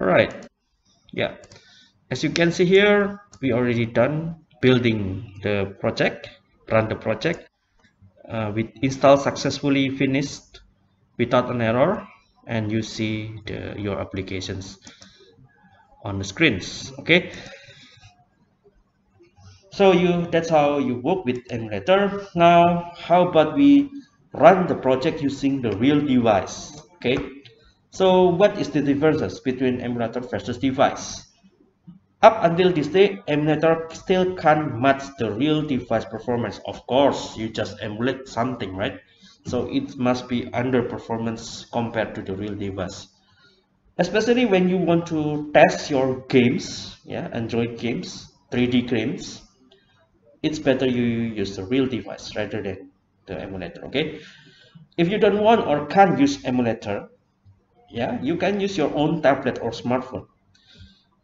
all right. Yeah. As you can see here we already done building the project run the project. Uh, we install successfully finished without an error and you see the, your applications on the screens okay? So you that's how you work with emulator now how about we run the project using the real device okay so what is the differences between emulator versus device? Up until this day emulator still can't match the real device performance. Of course you just emulate something right? So it must be under performance compared to the real device. Especially when you want to test your games yeah android games 3d games it's better you use the real device rather than the emulator okay? If you don't want or can't use emulator yeah you can use your own tablet or smartphone.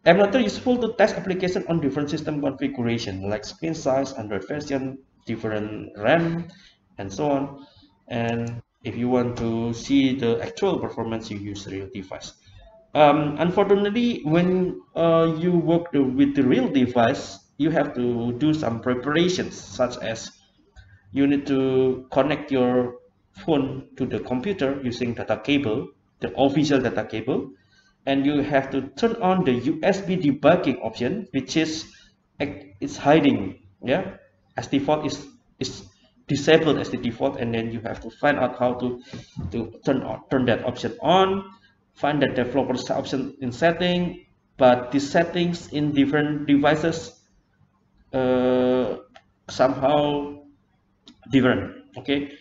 Emulator useful to test application on different system configuration like screen size android version different ram and so on. And if you want to see the actual performance you use real device. Um, unfortunately when uh, you work the, with the real device you have to do some preparations such as you need to connect your phone to the computer using data cable the official data cable and you have to turn on the USB debugging option which is it's hiding yeah? As default is is disabled as the default and then you have to find out how to to turn on turn that option on find the developer's option in setting but the settings in different devices uh, somehow different okay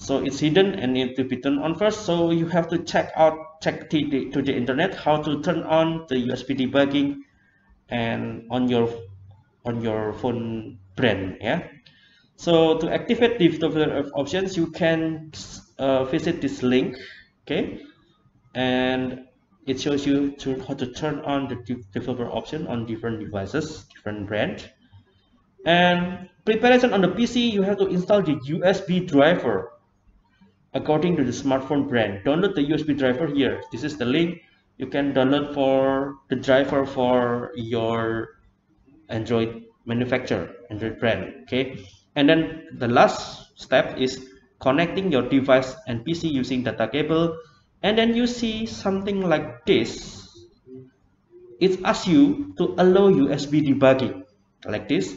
so it's hidden and need to be turned on first. So you have to check out check the, to the internet how to turn on the USB debugging and on your on your phone brand yeah? So to activate the developer options you can uh, visit this link okay? And it shows you to how to turn on the developer option on different devices different brand. And preparation on the PC you have to install the USB driver according to the smartphone brand download the USB driver here. This is the link. You can download for the driver for your Android manufacturer Android brand okay? And then the last step is connecting your device and PC using data cable. And then you see something like this. It asks you to allow USB debugging like this.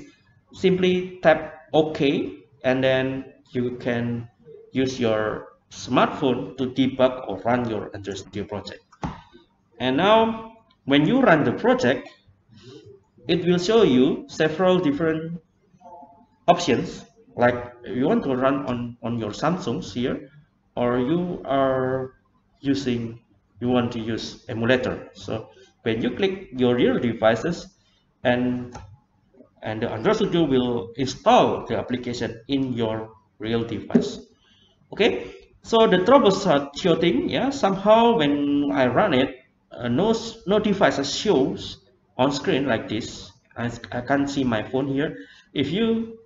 Simply tap OK and then you can use your smartphone to debug or run your Android Studio project. And now when you run the project it will show you several different options. Like you want to run on on your Samsungs here or you are using you want to use emulator. So when you click your real devices and and the Android Studio will install the application in your real device okay? So the troubleshooting yeah? Somehow when I run it uh, no no devices shows on screen like this. I, I can't see my phone here. If you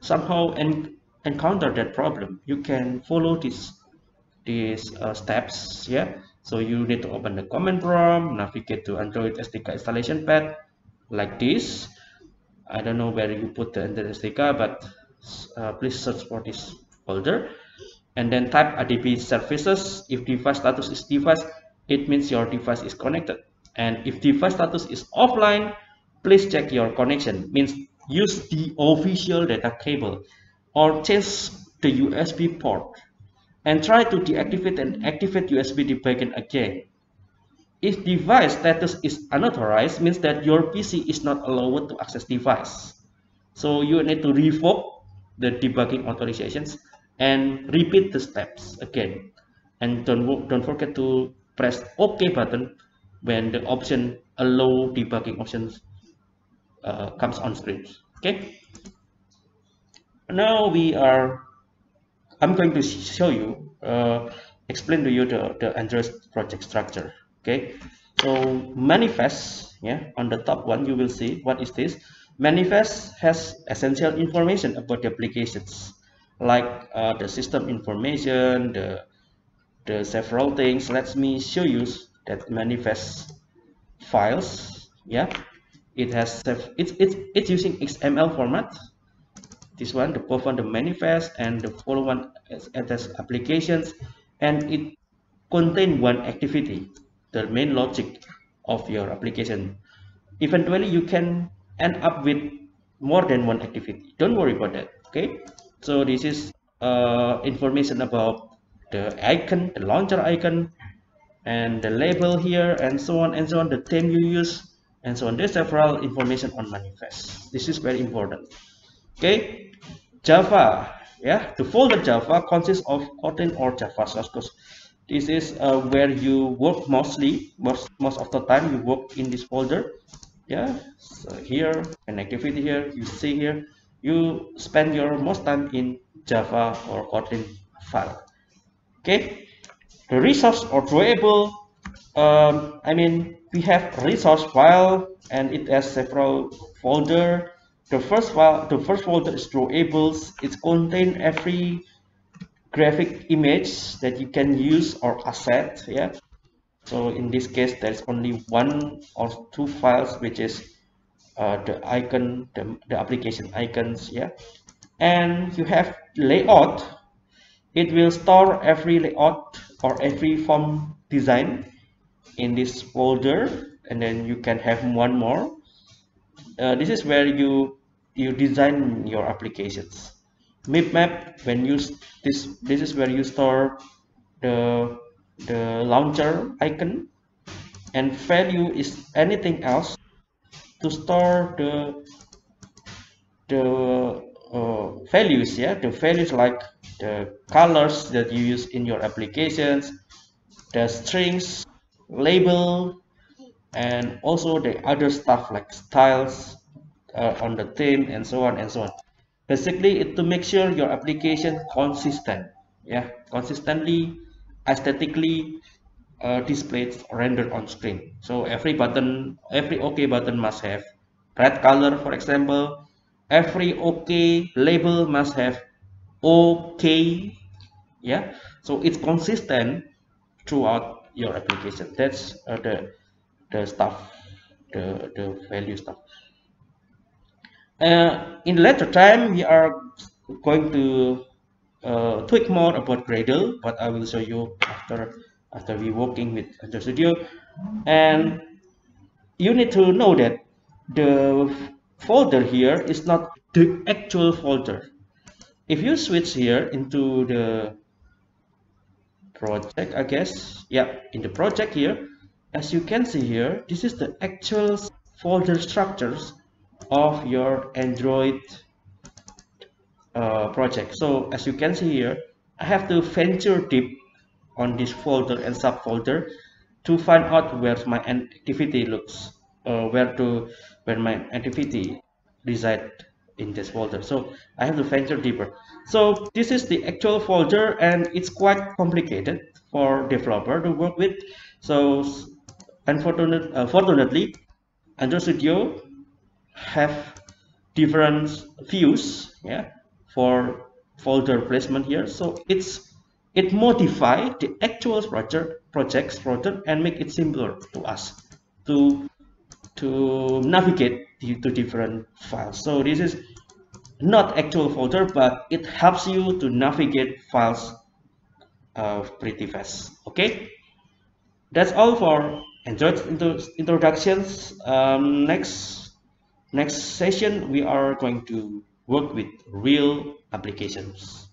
somehow en encounter that problem you can follow this these uh, steps yeah? So you need to open the command prompt navigate to android sdk installation path like this. I don't know where you put the android sdk but uh, please search for this folder and then type adb devices if device status is device it means your device is connected and if device status is offline please check your connection means use the official data cable or change the USB port and try to deactivate and activate USB debugging again. If device status is unauthorized means that your PC is not allowed to access device. So you need to revoke the debugging authorizations and repeat the steps again. And don't, don't forget to press OK button when the option allow debugging options uh, comes on screen. Okay now we are i'm going to show you uh, explain to you the, the android project structure. Okay so manifest yeah on the top one you will see what is this. Manifest has essential information about the applications like uh, the system information the the several things. Let me show you that manifest files. Yeah. It has it's it's it's using xml format. This one the first one the manifest and the follow one as, as applications. And it contain one activity the main logic of your application. Eventually you can end up with more than one activity. Don't worry about that okay so this is uh, information about the icon the launcher icon and the label here and so on and so on the theme you use and so on. There's several information on manifest. This is very important. Okay? Java. Yeah? The folder java consists of kotlin or java source code. This is uh, where you work mostly most most of the time you work in this folder. Yeah? So here an activity here you see here you spend your most time in java or kotlin file. Okay? The resource or drawable um, i mean we have resource file and it has several folder. The first file the first folder is drawables it contain every graphic image that you can use or asset yeah? So in this case there's only one or two files which is uh, the icon the, the application icons yeah. And you have layout. It will store every layout or every form design in this folder. And then you can have one more. Uh, this is where you you design your applications. Mipmap when you this this is where you store the the launcher icon. And value is anything else to store the the uh, values yeah? The values like the colors that you use in your applications the strings label and also the other stuff like styles uh, on the theme and so on and so on. Basically it to make sure your application consistent yeah? Consistently aesthetically uh, displayed rendered on screen. So every button every ok button must have red color for example. Every ok label must have ok yeah? So it's consistent throughout your application. That's uh, the the stuff the the value stuff. Uh, in later time we are going to uh, tweak more about Gradle but I will show you after after we working with Android Studio. And you need to know that the folder here is not the actual folder. If you switch here into the project I guess yeah in the project here as you can see here this is the actual folder structures of your Android uh, project. So as you can see here I have to venture deep on this folder and subfolder to find out where my activity looks uh, where to where my activity reside in this folder. So I have to venture deeper. So this is the actual folder and it's quite complicated for developer to work with. So unfortunately uh, fortunately Android Studio have different views yeah for folder placement here. So it's it modify the actual project projects project and make it simpler to us to to navigate to different files. So this is not actual folder but it helps you to navigate files uh, pretty fast okay? That's all for Android introductions. Um, next Next session, we are going to work with real applications.